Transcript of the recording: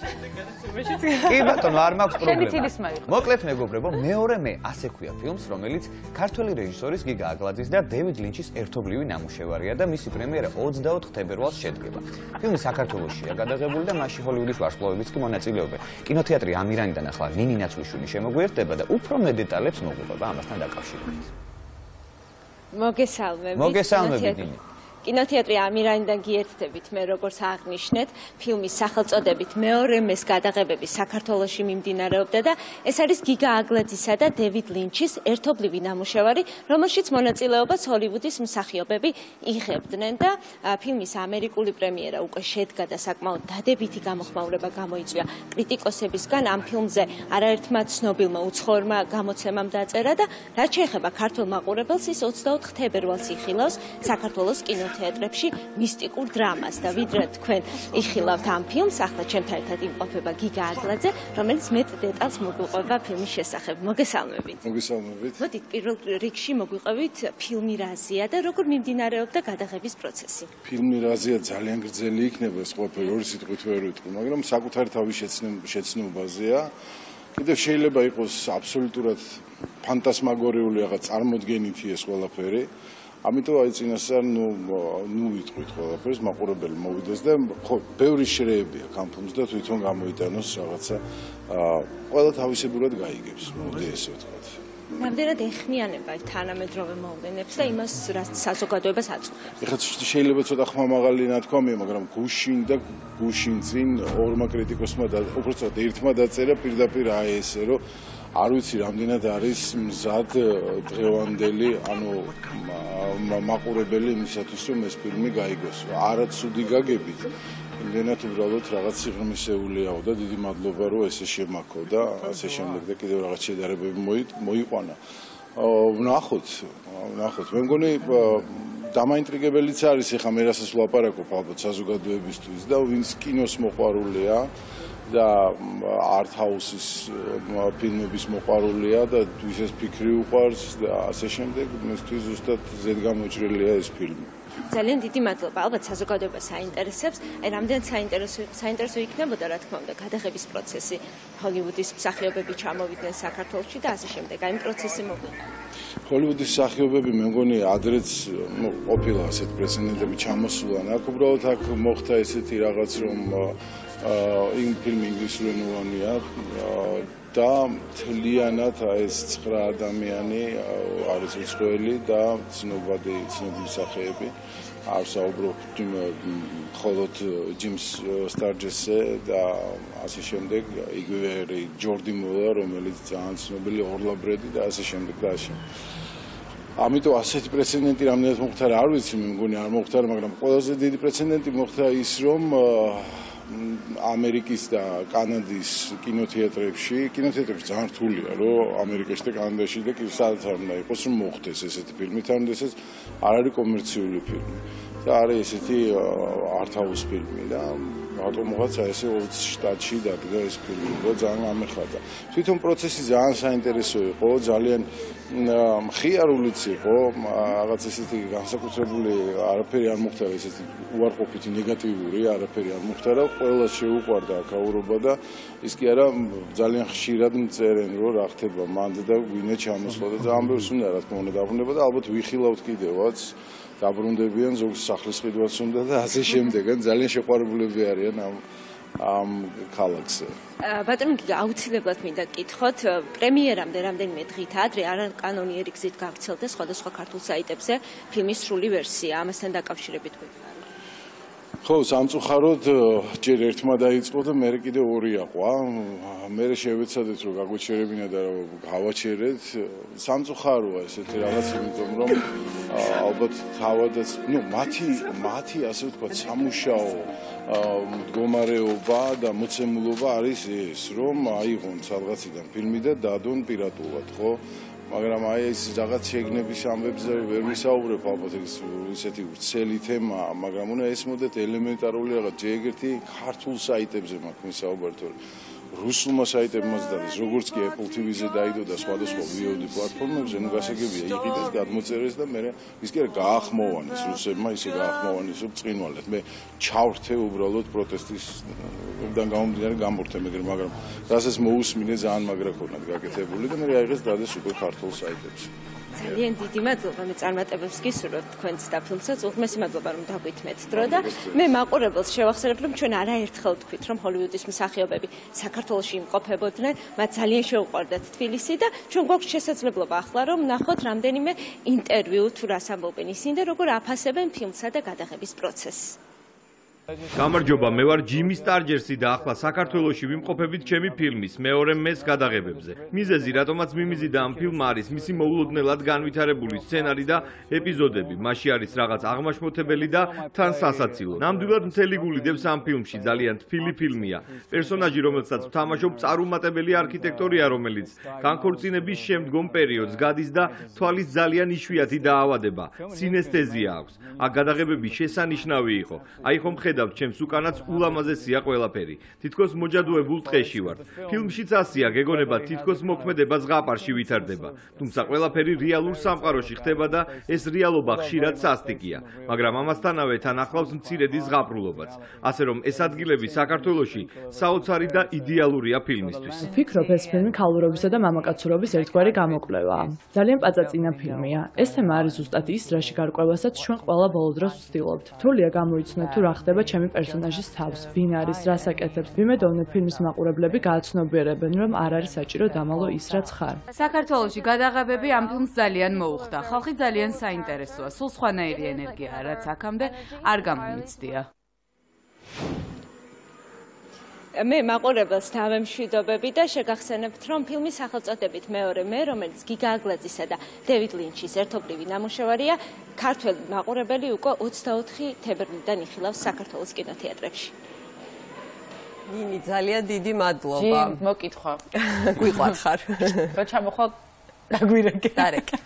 კი ბატონო, არ მაქვს პრობლემა. მოკლედ მეგობრებო, მეორე მე ასე ქვია ფილმს, რომელიც ქართველი რეჟისორის გიგა აგლაძის და დევიდ ლინჩის ერთობლივი ნამუშევარია და მისი პრემიერა 24 თებერვალს შედგება. ფილმი საქართველოსშია გადაღებული და მასში ჰოლივუდის ვარსკვლავებიც კი მონაწილეობენ. კინოთეატრი ამირანიდან ახლა ნინი ნაცვლიშვილი შემოგვიერთდება და უფრო მეტ დეტალებს მოგვიყვება ამასთან დაკავშირებით. მოგესალმებით. მოგესალმებით. კინოთეატრი ამირანიდან გიერთდებით მე როგორც აღნიშნეთ ფილმის სახელწოდებით მეორე მეს გადაღებები საქართველოსში მიმდინარეობდა და ეს არის გიგა აგლაძისა და დევიდ ლინჩის ერთობლივი ნამუშევარი რომელშიც მონაწილეობას ჰოლივუდის მსახიობები იღებდნენ და ფილმის ამერიკული პრემიერა უკვე შედგა და საკმაოდ დადებითი გამოხმაურება გამოიწვია კრიტიკოსებისგან. ამ ფილმზე არაერთმა ცნობილმა უცხოურმა გამოცემამ დაწერა და რაც შეეხება ქართულ მაყურებელს ის 24 თებერვალს იხილავს საქართველოს კინო თეატრებში მისტიკურ დრამას და ვიდრე თქვენ იხილავთ ამ ფილმს, ახლა ჩემთან ერთად იმყოფება გიგა აგლაძე, რომელიც მეტ დეტალს მოგვიყვება ფილმის შესახებ. მოგესალმებით. მოგესალმებით. მოდით პირველ რიგში მოგვიყვებით ფილმი რაზია და როგორ მიმდინარეობდა გადაღების პროცესი. ფილმი რაზია ძალიან გრძელი იქნება, ეს ყველაფერი ორი სიტყვით ვერ ვიტყვი, მაგრამ საკუთარი თავის შეცნობაზეა. კიდევ შეიძლება იყოს აბსოლუტურად ფანტასმაგორიული რაღაც წარმოდგენითი ეს ყველაფერი. ამიტომ აი წინასწარ ნუ ნუ ვიტყვით ყველაფერს მაყურებელი მოვიდეს და ხო ბევრი შრეებია კამპუს და თვითონ გამოიტანოს რაღაცა ყველა თავისებურად გაიგებს მოდი ესე ვთქვათ ნამდვილად ეხმიანება თანამედროვე მოვლენებს და იმას რაც საზოგადოებას აწუხებს. ეხლა შეიძლება ცოტა ხმამაღალი ნათქვამია, მაგრამ გუშინ და გუშინ წინ ორმა კრიტიკოსმა და უბრალოდ ერთმა დაწერა პირდაპირ აი ესე რომ არ ვიცი რამდენად არის მზად დღევანდელი ანუ მაყურებელი იმისათვის რომ ეს ფილმი გაიგოს. არა ცუდი გაგებით. იმდენად უბრალოდ რაღაც სიღრმისეულიაო და დიდი მადლობა რომ ესე შემაქო და ასე შემდეგ და კიდევ რაღაც შედარებები მოიყვანა. ვნახოთ ვნახოთ მე მგონი დამაინტრიგებელიც არის ეხა მე რასაც ვლაპარაკობ ალბათ საზოგადოებისთვის და ვინც კინოს მოყვარულია და art house-ის ფილმების მოყვარულია და ვისაც ფიქრი უყვარს და ასე შემდეგ, მისთვის ზუსტად ზედგამოჭრილია ეს ფილმი. ძალიან დიდი მადლობა. ალბათ საზოგადოებას საინტერესებს, აი რამდენ საინტერესო საინტერესო იქნებოდა რა თქმა უნდა გადაღების პროცესი. ჰოლივუდის მსახიობები ჩამოვიდნენ საქართველოში და ასე შემდეგ. აი იმ პროცესი მოგვიყვება. ჰოლივუდის მსახიობები მე მგონი ადრეც ნუ ყოფილა ასეთ პრეცედენტები ჩამოსულან. აქ უბრალოდ აქ მოხდა ესეთი რაღაც რომ იმ ფილმი ინგლისურენოვანია და თლიანად ეს 9 ადამიანი არის უცხოელი და ცნობადი ცნობილი სახეები. ავსაუბრობთ მხოლოდ ჯიმს სტარჯესზე და ასე შემდეგ. იგივე ჯორდი მოლა რომელიც ძალიან ცნობილი ორლაბრედი და ასე შემდეგ და ასე ამიტომ ასეთი პრეცედენტი რამდენად მოხდა არ ვიცი მე მგონი არ მოხდა მაგრამ ყველაზე დიდი პრეცედენტი მოხდა ის რომ ამერიკის და კანადის კინოთეატრებში, კინოთეატრებში ძალიან რთულია, რომ ამერიკაში და კანადაში და სადაც არ უნდა იყოს, რომ მოხდეს ესეთი ფილმი, თან შესაძ არ არის კომერციული ფილმი. და არის ესეთი არტ-ჰაუს ფილმი და ავტომობილსა ესე 20 შტატში დადგა ეს ფილმი? და ძალიან ამეხადა. თვითონ პროცესი ძალიან საინტერესო იყო, ძალიან მხიარულიც იყო, რაღაც ესეთი განსაკუთრებული არაფერი არ მოხდა ესეთი უარყოფითი ნეგატიური არაფერი არ მოხდა და ყველა შეუყვარდა აქაურობა და ის კი არა ძალიან ხშირად მწერენ რომ რა ხდება მანდ და ვინე ჩამოსვლა და ძალიან ბევრს უნდა რა თქმა უნდა დაბრუნდება და ალბათ ვიხილავთ კიდევაც დაბრუნდებიან ზოგს სახლის ყიდვაც უნდა და ასე შემდეგ ან ძალიან შეყვარებულები არიან ამ ამ ქალაქზე. ბატონო აუცილებლად მინდა გკითხოთ პრემიერამდე რამდენიმე დღით ადრე არა კანონიერი გზით გაგცელდა სხვადასხვა ქართულ საიტებზე ფილმის სრული ვერსია ამასთან დაკავშირებით გვექნა ხო, სამწუხაროდ ჯერ ერთმა დაიწყო და მე კიდე ორი აყვა. მე შევეცადეთ რომ გაგვეჩერებინა და რომ გავაჩერეთ. სამწუხაროა ესეთი რაღაც, იმიტომ რომ ალბათ თავადაც, ნუ მათი მათი ასე ვთქვათ, სამუშაო მდგომარეობა და მოცემულობა არის ეს, რომ აიღონ სადღაციდან ფილმი და დადონ პირატულად, ხო? მაგრამ აი ეს რაღაც შეგნების ამბებზე ვერ ვისაუბრებ ალბათ ეს ისეთი ვრცელი თემა მაგრამ უნდა ეს მოდეთ ელემენტარული რაღაც ჯერ ერთი ქართულ საიტებზე მაქვს ვისაუბრეთ რუსულმა საიტებმაც დადეს, როგორც კი Apple TV-ზე დაიდო და სხვადასხვა VOD პლატფორმებზე, ნუ გასაგებია იყიდეს, გადმოწერეს და მე ის კი არ გაახმოვანეს რუსებმა, ისე გაახმოვანეს, რომ წინვალეთ. მე ჩავრთე უბრალოდ პროტესტის უდან გამომდინარე გამორთე მეგრე, მაგრამ რასაც მოусმინე ძალიან მაგრა ქონათ გაკეთებული და მე აიღეს დადეს უკვე ქართულ საიტებში. ძალიან დიდი მადლობა მე წარმატებებს გისურვებ თქვენს და ფილმსაც უღმესი მადლობა რომ დაგვითმეთ დრო და მე მაყურებელს შევახსენებ რომ ჩვენ არაერთხელ თქვით რომ ჰოლივუდის მსახიობები საქართველოში იმყოფებოდნენ მათ ძალიან შეუყვარდათ თბილისი და ჩვენ გვაქვს შესაძლებლობა ახლა რომ ნახოთ რამდენიმე ინტერვიუ თუ რას ამბობენ ისინი და როგორ აფასებენ ფილმსა და გადაღების პროცესს გამარჯობა, მე ვარ ჯიმი სტარჯერსი და ახლა საქართველოში ვიმყოფებით ჩემი ფილმის მეორე მეს გადაღებებზე. მიზეზი, რატომაც მიმიზიდა ამ ფილმმა არის მისი მოულოდნელად განვითარებული სცენარი და ეპიზოდები. მასში არის რაღაც აღმაშფოთებელი და თან სასაცილო. ნამდვილად მთელი გული დევს ამ ფილმში, ძალიან თბილი ფილმია. პერსონაჟი, რომელსაც ვთამაშობ, წარუმატებელი არქიტექტორია, რომელიც განქორწინების შემდგომ პერიოდს გადის და თვალის ძალიან იშვიათი დაავადება, სინესთეზია აქვს. აქ გადაღებები შესანიშნავი იყო. აი ხომ ხედავ ხედავთ ჩემს უკანაც ულამაზესია ყველაფერი. თითქოს მოჯადოებულ ტყეში ვარ. ფილმშიც ასია, გეგონება თითქოს მოქმედება ზღაპარში ვითარდება. თუმცა ყველაფერი რეალურ სამყაროში ხდება და ეს რეალობა ხშირად სასტიკია, მაგრამ ამასთანავე თან ახლავს მცირედი ზღაპრულობაც. ასე რომ ეს ადგილები საქართველოში საოცარი და იდეალურია ფილმისთვის. ფიქრობ ეს ფილმი ქალურობისა და მამაკაცურობის ერთგვარი გამოკვლევაა. ძალიან პაწაწინა ფილმია. ეს თემა არის ზუსტად ის, რაში გარკვევასაც ჩვენ ყველა ბოლო დროს ვცდილობთ. თულია გამოიცნოთ თუ რა ხდება ჩემი პერსონაჟის თავს, ვინ არის, რას აკეთებს. ვიმედოვნე ფილმის მაყურებლები გააცნობიერებენ, რომ არ არის საჭირო დამალო ის, რაც ხარ. საქართველოში გადაღებები ამ ფილმს ძალიან მოუხდა. ხალხი ძალიან საინტერესოა. სულ სხვანაირი ენერგია, რაც აქამდე არ გამომიცდია. მე მაყურებელს დავემშვიდობები და შეგახსენებთ, რომ ფილმის სახელწოდებით მეორე მე, რომელიც გიგა აგლაძისა და დევიდ ლინჩის ერთობლივი ნამუშევარია, ქართველი მაყურებელი უკვე 24 თებერვლიდან იხილავს საქართველოს კინოთეატრებში. ნინი, ძალიან დიდი მადლობა. ჯი, მოკითხვა. გვიყვარხარ. რა ჩამოხვალ? დაგვირეკე. დარეკე.